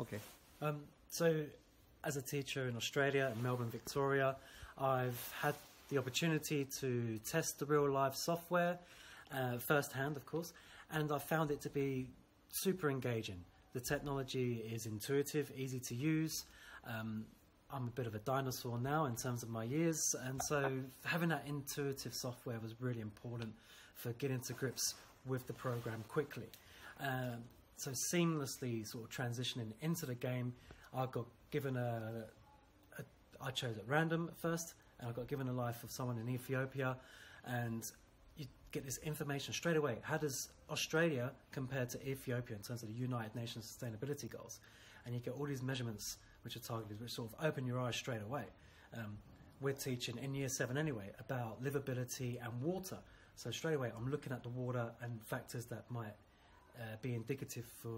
Okay. Um, so, as a teacher in Australia, in Melbourne, Victoria, I've had the opportunity to test the real life software uh, firsthand, of course, and I found it to be super engaging. The technology is intuitive, easy to use. Um, I'm a bit of a dinosaur now in terms of my years, and so having that intuitive software was really important for getting to grips with the program quickly. Um, so seamlessly sort of transitioning into the game, I got given a, a I chose at random at first, and I got given a life of someone in Ethiopia, and you get this information straight away. How does Australia compare to Ethiopia in terms of the United Nations Sustainability Goals? And you get all these measurements which are targeted, which sort of open your eyes straight away. Um, we're teaching in year seven anyway about livability and water. So straight away, I'm looking at the water and factors that might uh, be indicative for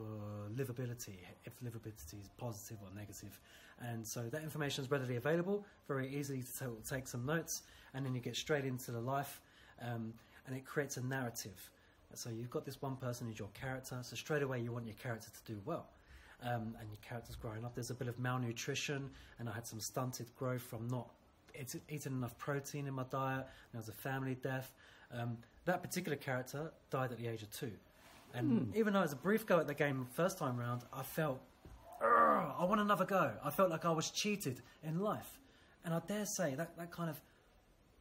livability, if livability is positive or negative. And so that information is readily available, very easy to take some notes, and then you get straight into the life, um, and it creates a narrative. So you've got this one person who's your character, so straight away you want your character to do well um, and your character's growing up. There's a bit of malnutrition, and I had some stunted growth from not eating enough protein in my diet. There was a family death. Um, that particular character died at the age of two. And mm. even though it was a brief go at the game first time round, I felt, I want another go. I felt like I was cheated in life. And I dare say that, that kind of,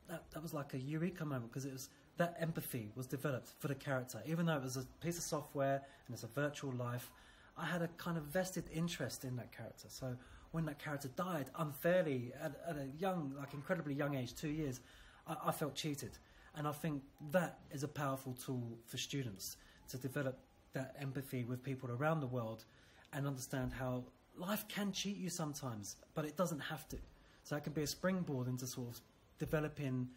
that, that was like a eureka moment because it was, that empathy was developed for the character. Even though it was a piece of software and it's a virtual life, I had a kind of vested interest in that character. So when that character died unfairly at, at a young, like incredibly young age, two years, I, I, felt cheated. And I think that is a powerful tool for students to develop that empathy with people around the world and understand how life can cheat you sometimes, but it doesn't have to. So it can be a springboard into sort of developing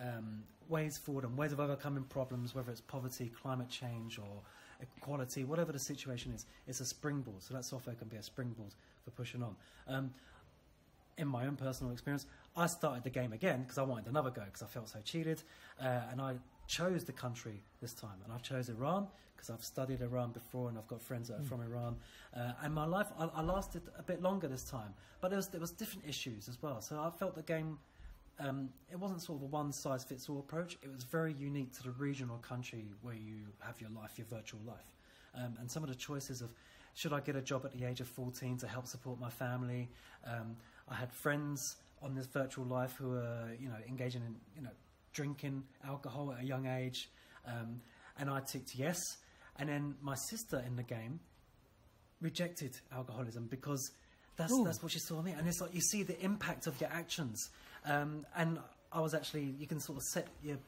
um, ways forward and ways of overcoming problems, whether it's poverty, climate change, or equality, whatever the situation is, it's a springboard. So that software can be a springboard for pushing on. Um, in my own personal experience, I started the game again because I wanted another go because I felt so cheated, uh, and I chose the country this time, and I've chose Iran because I've studied Iran before and I've got friends that are mm. from Iran. Uh, and my life, I, I, lasted a bit longer this time, but there was, there was different issues as well. So I felt the game um, it wasn't sort of a one size fits all approach. It was very unique to the region or country where you have your life, your virtual life. Um, and some of the choices of should I get a job at the age of 14 to help support my family? Um, I had friends on this virtual life who were, you know, engaging in, you know, drinking alcohol at a young age. Um, and I ticked yes. And then my sister in the game rejected alcoholism because that's, that's what she saw me. And it's like you see the impact of your actions. Um, and I was actually, you can sort of set your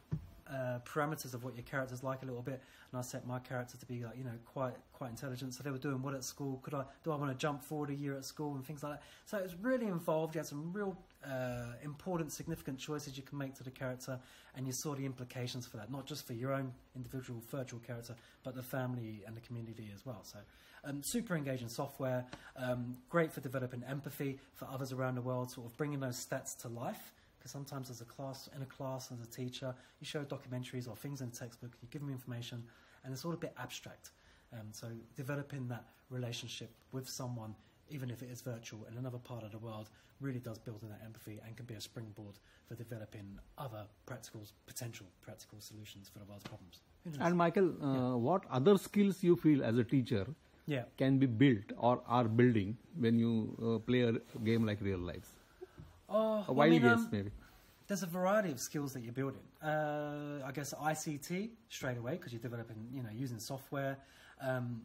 uh, parameters of what your character's like a little bit, and I set my character to be like you know quite quite intelligent. So they were doing what at school? Could I do I want to jump forward a year at school and things like that? So it was really involved. You had some real uh, important, significant choices you can make to the character, and you saw the implications for that, not just for your own individual virtual character, but the family and the community as well. So um, super engaging software, um, great for developing empathy for others around the world, sort of bringing those stats to life because sometimes as a class in a class as a teacher you show documentaries or things in a textbook you give them information and it's all a bit abstract um, so developing that relationship with someone even if it is virtual in another part of the world really does build in that empathy and can be a springboard for developing other practical potential practical solutions for the world's problems and michael uh, yeah. what other skills you feel as a teacher yeah. can be built or are building when you uh, play a game like real life Oh, a wild I mean, guess, um, maybe. There's a variety of skills that you're building. Uh, I guess ICT straight away because you're developing, you know, using software. Um,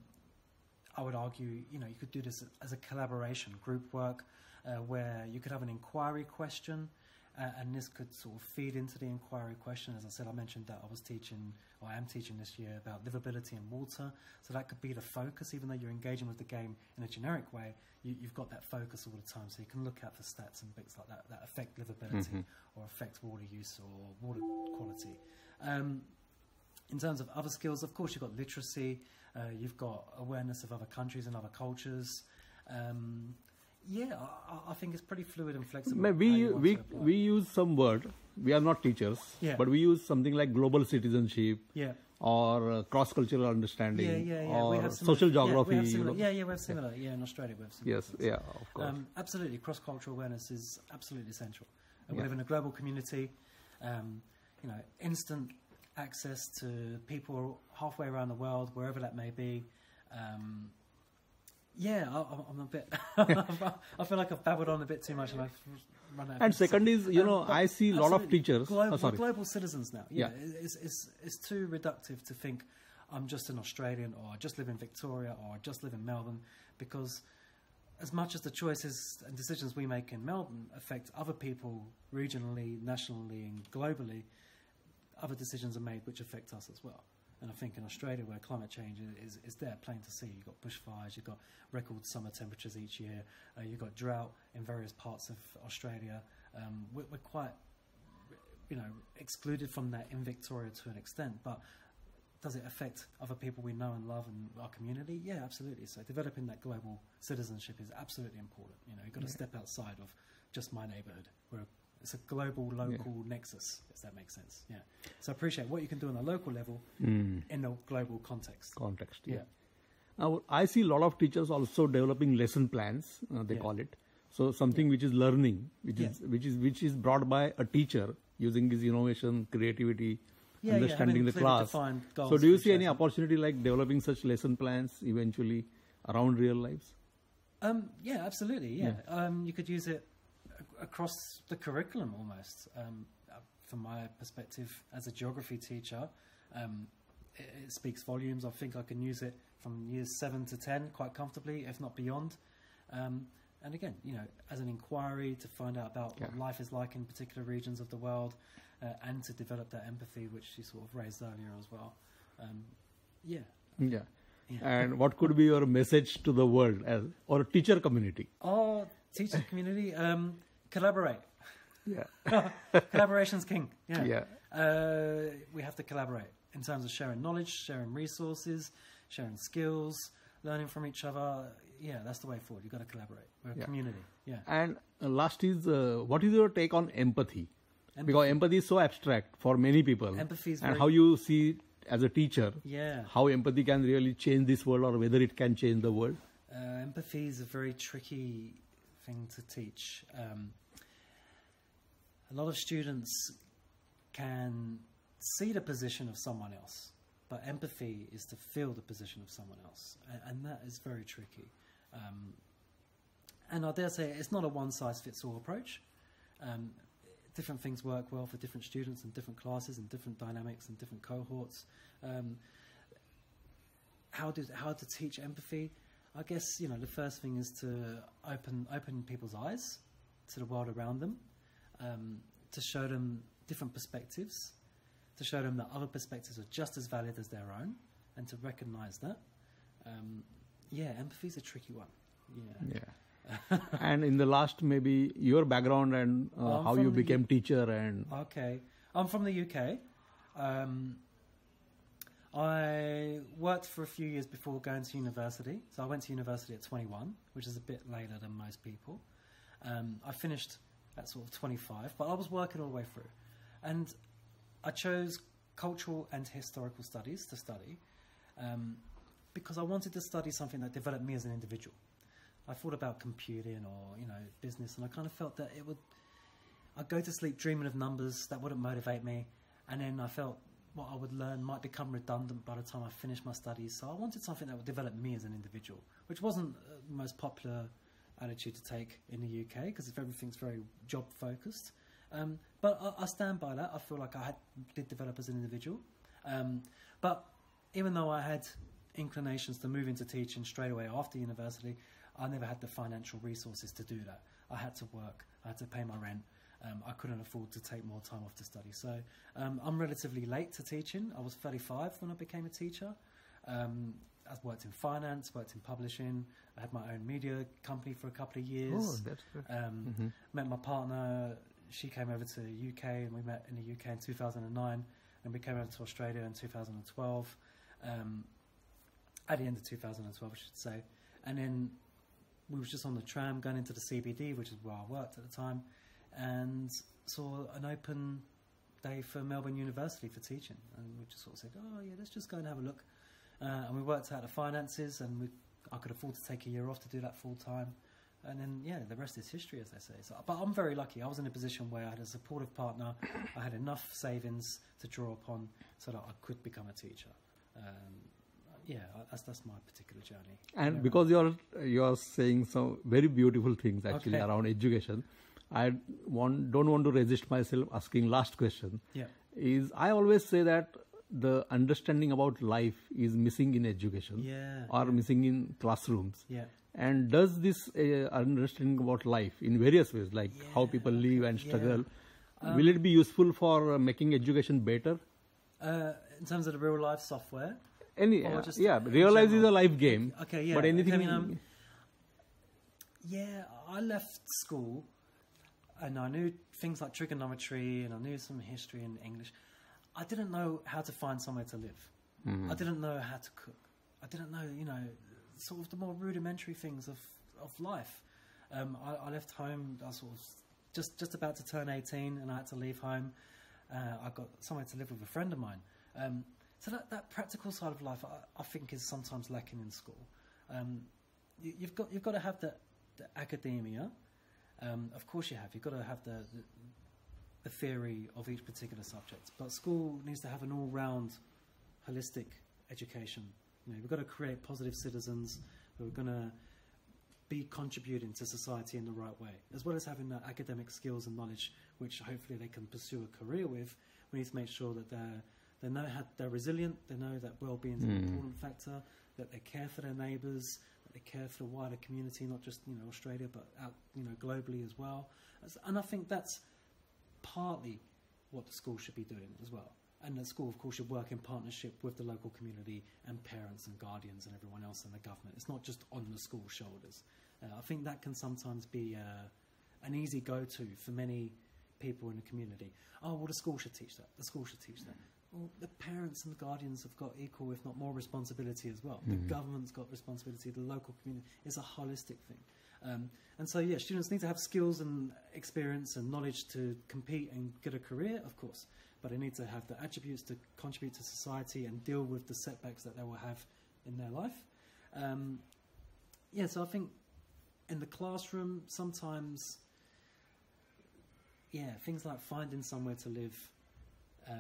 I would argue, you know, you could do this as a collaboration, group work, uh, where you could have an inquiry question uh, and this could sort of feed into the inquiry question. As I said, I mentioned that I was teaching, or I am teaching this year, about livability and water. So that could be the focus, even though you're engaging with the game in a generic way, you, have got that focus all the time. So you can look at the stats and bits like that that affect livability mm-hmm. or affect water use or water quality. Um, in terms of other skills, of course, you've got literacy, uh, you've got awareness of other countries and other cultures. Um, yeah, I, I- think it's pretty fluid and flexible. Maybe we we, we use some word. We are not teachers, Yeah. but we use something like global citizenship yeah. or uh, cross-cultural understanding Yeah, yeah, yeah. or similar, social geography. we have you know. yeah, yeah, we have similar. Yeah, in Australia we have similar. Yes, things. yeah, of course. Um, absolutely, cross-cultural awareness is absolutely essential. And Yeah. We live in a global community. Um, you know, instant access to people halfway around the world, wherever that may be. Um, yeah, I, I'm- I'm a bit. I feel like I've babbled on a bit too much, and I've run out. and second is, you Um, know, I see a lot of teachers. Glo- oh, global citizens now. Yeah, Yeah. It's, it's, it's too reductive to think I'm just an Australian or I just live in Victoria or I just live in Melbourne because as much as the choices and decisions we make in Melbourne affect other people regionally, nationally, and globally, other decisions are made which affect us as well. And I think in Australia, where climate change is, is there, plain to see, you've got bushfires, you've got record summer temperatures each year, uh, you've got drought in various parts of Australia. Um, we're, we're quite, you know, excluded from that in Victoria to an extent, but does it affect other people we know and love and our community? Yeah, absolutely. So developing that global citizenship is absolutely important. You know, you've got to Yeah. step outside of just my neighbourhood. We're a, it's a global, local nexus, if that makes sense. Yeah. So I appreciate what you can do on a local level Mm, in a global context. context. Yeah. Yeah. Now, I see a lot of teachers also developing lesson plans. Uh, they Yeah. call it. So something which is learning, which Yeah. is which is which is brought by a teacher using his innovation, creativity, Yeah, yeah, understanding having the class. So, do you see any opportunity like developing such lesson plans eventually around RealLives? Um, yeah, absolutely. Yeah, Um, you could use it across the curriculum almost. Um, from my perspective as a geography teacher, um, it, it speaks volumes. I think I can use it from years seven to ten quite comfortably, if not beyond. Um, and again, you know, as an inquiry to find out about what life is like in particular regions of the world, uh, and to develop that empathy, which you sort of raised earlier as well. Um, yeah. Yeah. Yeah. And what could be your message to the world as or teacher community? Our teaching community, um, collaborate. Yeah. Collaboration's king. Yeah. Yeah. Uh, we have to collaborate in terms of sharing knowledge, sharing resources, sharing skills, learning from each other. Yeah, that's the way forward. You've got to collaborate. We're a Yeah. community. Yeah. And uh, last is uh, what is your take on empathy? Empathy. Because empathy is so abstract for many people. Empathy is and how you see as a teacher, Yeah. how empathy can really change this world or whether it can change the world. Uh, empathy is a very tricky thing to teach. Um, a lot of students can see the position of someone else, but empathy is to feel the position of someone else, and, that is very tricky. Um, and I dare say it's not a one size fits all approach. Um, different things work well for different students and different classes and different dynamics and different cohorts. Um, how to how to teach empathy? I guess you know the first thing is to open open people's eyes to the world around them, um, to show them different perspectives, to show them that other perspectives are just as valid as their own, and to recognise that. Um, yeah, empathy is a tricky one. Yeah. Yeah. and in the last, maybe your background and uh, I'm how you became teacher and Okay. I'm from the UK. Um, I worked for a few years before going to university. So I went to university at 21, which is a bit later than most people. Um, I finished at sort of 25, but I was working all the way through. And I chose cultural and historical studies to study um, because I wanted to study something that developed me as an individual. I thought about computing or, you know, business, and I kind of felt that it would I'd go to sleep dreaming of numbers that wouldn't motivate me, and then I felt what I would learn might become redundant by the time I finished my studies. So I wanted something that would develop me as an individual, which wasn't uh, the most popular attitude to take in the UK because if everything's very job focused. Um, but I, I stand by that. I feel like I had, did develop as an individual. Um, but even though I had inclinations to move into teaching straight away after university, I never had the financial resources to do that. I had to work, I had to pay my rent. Um, I couldn't afford to take more time off to study. So um, I'm relatively late to teaching. I was 35 when I became a teacher. Um, I've worked in finance, worked in publishing. I had my own media company for a couple of years. oh, that's good. Um, Mhm. Met my partner. She came over to the UK, and we met in the UK in 2009. And we came over to Australia in 2012. Um, at the end of 2012, I should say. And then we was just on the tram going into the CBD, which is where I worked at the time, and saw an open day for Melbourne University for teaching, and we just sort of said, "Oh yeah, let's just go and have a look." Uh, and we worked out the finances, and we, I could afford to take a year off to do that full time. And then, yeah, the rest is history, as they say. So, but I'm very lucky. I was in a position where I had a supportive partner. I had enough savings to draw upon so that I could become a teacher. Um, yeah, that's that's my particular journey. And Yeah. because you're you're saying some very beautiful things actually Okay. around education, I want don't want to resist myself asking last question. yeah, Is I always say that the understanding about life is missing in education yeah, or missing in classrooms. yeah. And does this uh, understanding about life in various ways, like how Yeah, people live and yeah. struggle, Um, will it be useful for uh, making education better? Uh, in terms of the real life software, Any, uh, just yeah, real life is a life game. okay, yeah. But anything, I mean, um, yeah, I left school and I knew things like trigonometry and I knew some history and English. I didn't know how to find somewhere to live. Mhm. I didn't know how to cook. I didn't know, you know, sort of the more rudimentary things of, of life. Um, I, I left home, I was sort of just, just about to turn 18 and I had to leave home. Uh, I got somewhere to live with a friend of mine. Um, so that, that practical side of life, I, I think, is sometimes lacking in school. Um, you, you've got you've got to have the, the academia. Um, of course, you have. You've got to have the, the the theory of each particular subject. But school needs to have an all-round, holistic education. You know, we've got to create positive citizens who are going to be contributing to society in the right way, as well as having the academic skills and knowledge, which hopefully they can pursue a career with. We need to make sure that they're they know how they're resilient. They know that well-being is an Mm. important factor. That they care for their neighbours. They care for the wider community, not just you know Australia, but out you know globally as well. And I think that's partly what the school should be doing as well. And the school, of course, should work in partnership with the local community and parents and guardians and everyone else in the government. It's not just on the school shoulders. Uh, I think that can sometimes be uh, an easy go-to for many people in the community. Oh, well, the school should teach that. The school should teach that. Well, the parents and the guardians have got equal, if not more, responsibility as well. The Mhm. government's got responsibility. The local community is a holistic thing. Um, and so, yeah, students need to have skills and experience and knowledge to compete and get a career, of course. But they need to have the attributes to contribute to society and deal with the setbacks that they will have in their life. Um, yeah, so I think in the classroom, sometimes, yeah, things like finding somewhere to live, uh,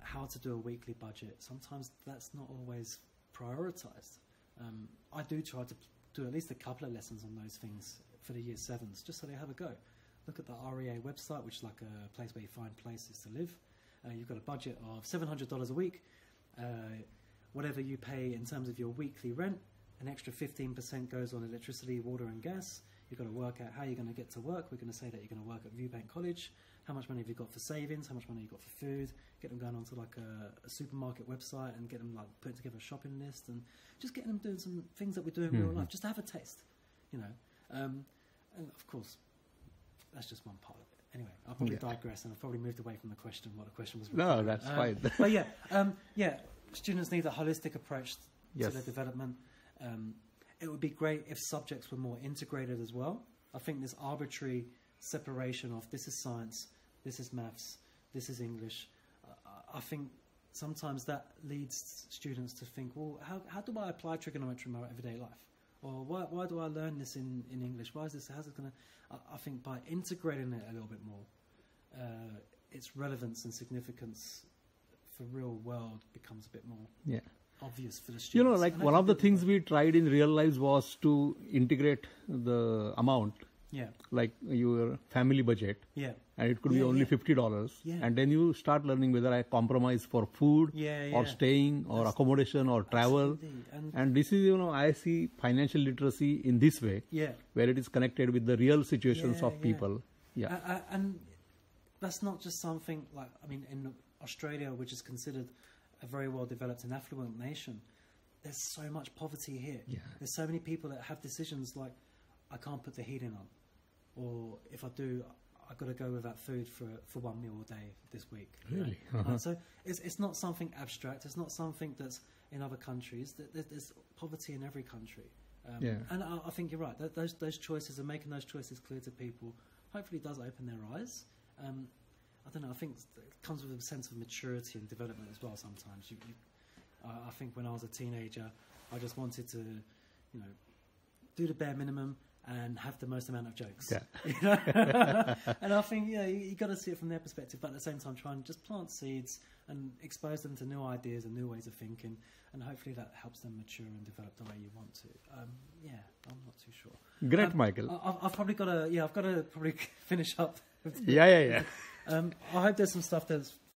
how to do a weekly budget, sometimes that's not always prioritized. Um, I do try to do at least a couple of lessons on those things for the year sevens, just so they have a go. Look at the REA website, which is like a place where you find places to live. Uh, you've got a budget of $700 a week. Uh, whatever you pay in terms of your weekly rent, an extra 15% goes on electricity, water, and gas. You've got to work out how you're going to get to work. We're going to say that you're going to work at Viewbank College. How much money have you got for savings? How much money have you got for food? Get them going onto like a, a supermarket website and get them like putting together a shopping list and just getting them doing some things that we do in real Mhm. life, just to have a taste, you know. Um, and of course, that's just one part of it. Anyway, I'll probably Yeah. digress and I've probably moved away from the question. What the question was. No, that's Um, fine. but yeah, um, yeah, students need a holistic approach to their development. Um, it would be great if subjects were more integrated as well. I think this arbitrary separation of this is science, this is maths, this is English. Uh, I think sometimes that leads students to think, well, how, how do I apply trigonometry in my everyday life? Or why, why do I learn this in, in English? Why is this? How's it going to? I, think by integrating it a little bit more, uh, its relevance and significance for real world becomes a bit more Yeah. Obvious for the students. You know, like And one of the things we tried in RealLives was to integrate the amount, Yeah, like your family budget, yeah, and it could be only yeah. fifty dollars, Yeah. and then you start learning whether I compromise for food yeah, yeah. or staying or That's- accommodation or travel. And, And this is, you know, I see financial literacy in this way, yeah, where it is connected with the real situations Yeah, of people. Yeah. And that's not just something like I mean, in Australia, which is considered a very well developed and affluent nation, there's so much poverty here. Yeah. There's so many people that have decisions like, I can't put the heating on, or if I do, I've got to go without food for for one meal a day this week. Really? Uh, Uh-huh. so it's it's not something abstract. It's not something that's in other countries. There- there- There's poverty in every country. Um, Yeah. And I, I think you're right. Th those those choices and making those choices clear to people hopefully does open their eyes. Um, I don't know. I think it comes with a sense of maturity and development as well. Sometimes you, you I, I think when I was a teenager, I just wanted to, you know, do the bare minimum and have the most amount of jokes. Yeah. You know? and I think yeah, you, you got to see it from their perspective, but at the same time, try and just plant seeds and expose them to new ideas and new ways of thinking, and hopefully that helps them mature and develop the way you want to. Um, yeah, I'm not too sure. Great, Um, Michael. I, I've, I've probably got to yeah, I've got to probably finish up. Yeah, yeah, yeah. Um, I hope there's some stuff that's